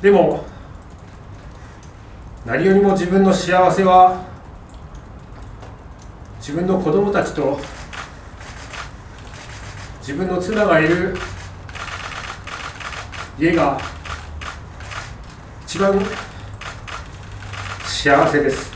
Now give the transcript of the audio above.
でも何よりも自分の幸せは自分の子供たちと自分の妻がいる家が一番幸せです。